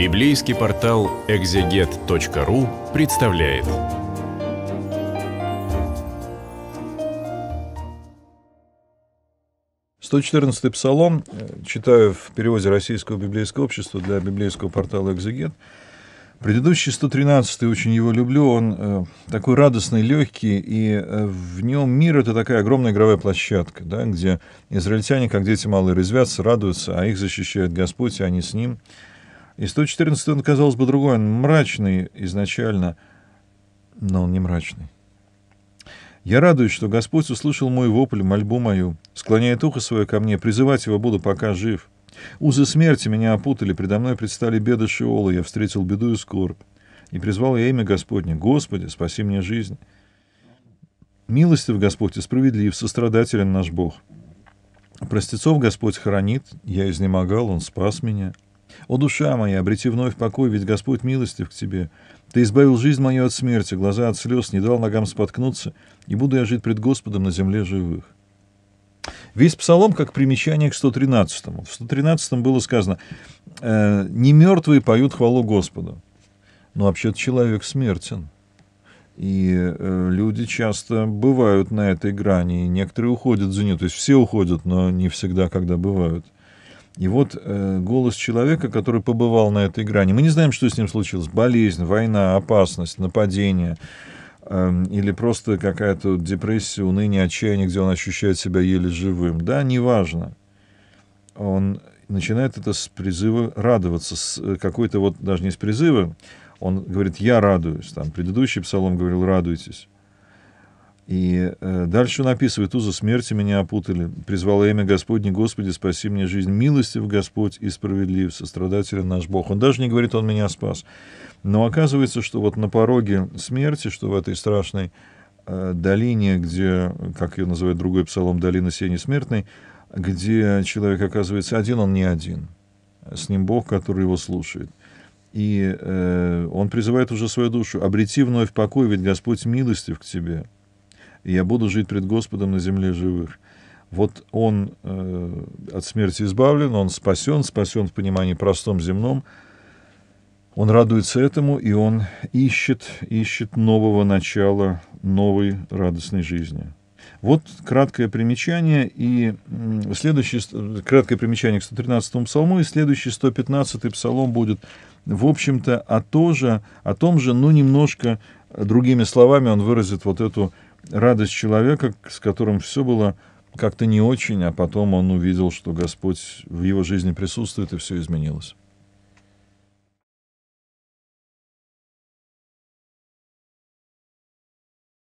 Библейский портал экзегет.ру представляет. Сто четырнадцатый псалом, э, читаю в переводе Российского библейского общества для библейского портала «Экзегет». Предыдущий 113-й, очень его люблю, он э, такой радостный, легкий, и э, в нем мир — это такая огромная игровая площадка, да, где израильтяне, как дети малые, резвятся, радуются, а их защищает Господь, и они с ним. И 114-й, он, казалось бы, другой, он мрачный изначально, но он не мрачный. Я радуюсь, что Господь услышал мой вопль, мольбу мою, склоняет ухо свое ко мне, призывать его буду, пока жив. Узы смерти меня опутали, предо мной предстали беды Шиола, я встретил беду и скорбь. И призвал я имя Господне, Господи, спаси мне жизнь. Милостив Господь и справедлив, сострадателен наш Бог. Простецов Господь хранит, я изнемогал, Он спас меня. О, душа моя, обрети вновь покой, ведь Господь милостив к тебе. Ты избавил жизнь мою от смерти, глаза от слез, не дал ногам споткнуться, и буду я жить пред Господом на земле живых. Весь псалом как примечание к 113-му. В 113-м было сказано э, «Не мертвые поют хвалу Господу». Но вообще-то человек смертен. И э, люди часто бывают на этой грани, и некоторые уходят за нее. То есть все уходят, но не всегда, когда бывают. И вот э, голос человека, который побывал на этой грани. Мы не знаем, что с ним случилось. Болезнь, война, опасность, нападение – Эм, или просто какая-то депрессия, уныние, отчаяние, где он ощущает себя еле живым. Да, неважно. Он начинает это с призыва радоваться, с э, какой-то вот, даже не с призыва, он говорит, я радуюсь. Там предыдущий псалом говорил, радуйтесь. И э, дальше он описывает, узы смерти меня опутали, призвала имя Господне, Господи, спаси мне жизнь, милостив Господь и справедлив, сострадателен наш Бог. Он даже не говорит, он меня спас. Но оказывается, что вот на пороге смерти, что в этой страшной э, долине, где, как ее называют другой псалом, долина сени смертной, где человек оказывается один, он не один. С ним Бог, который его слушает. И э, он призывает уже свою душу, обрети вновь покой, ведь Господь милостив к тебе, я буду жить пред Господом на земле живых. Вот он э, от смерти избавлен, он спасен, спасен в понимании простом земном, он радуется этому, и он ищет, ищет нового начала, новой радостной жизни. Вот краткое примечание и следующее, краткое примечание к 113 псалму, и следующий 115 псалом будет, в общем-то, о, то же, о том же, но немножко другими словами он выразит вот эту радость человека, с которым все было как-то не очень, а потом он увидел, что Господь в его жизни присутствует, и все изменилось.